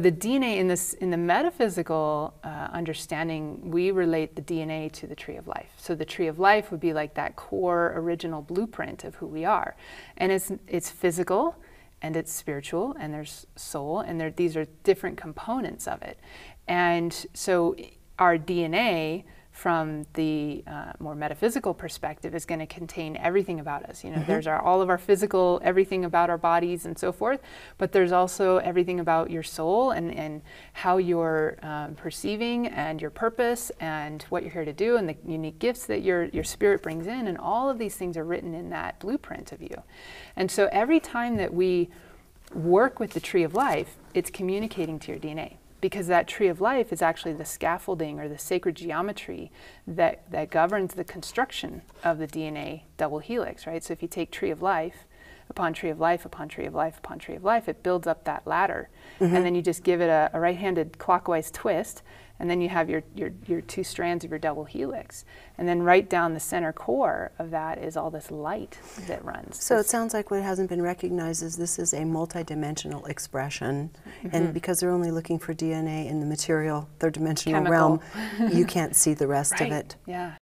The DNA in this in the metaphysical uh, understanding, we relate the DNA to the tree of life. So the tree of life would be like that core original blueprint of who we are, and it's it's physical, and it's spiritual, and there's soul, and there these are different components of it, and so our DNA from the uh, more metaphysical perspective is going to contain everything about us. You know, mm-hmm. there's our, all of our physical, everything about our bodies and so forth, but there's also everything about your soul and, and how you're um, perceiving and your purpose and what you're here to do and the unique gifts that your, your spirit brings in. And all of these things are written in that blueprint of you. And so every time that we work with the tree of life, it's communicating to your DNA because that tree of life is actually the scaffolding or the sacred geometry that, that governs the construction of the DNA double helix, right? So if you take tree of life upon tree of life upon tree of life upon tree of life, it builds up that ladder. Mm-hmm. And then you just give it a, a right handed clockwise twist, and then you have your, your, your two strands of your double helix. And then right down the center core of that is all this light that runs. So it sounds like what hasn't been recognized is this is a multidimensional expression. Mm-hmm. And because they're only looking for DNA in the material, third dimensional Chemical. realm, you can't see the rest right. of it. Yeah.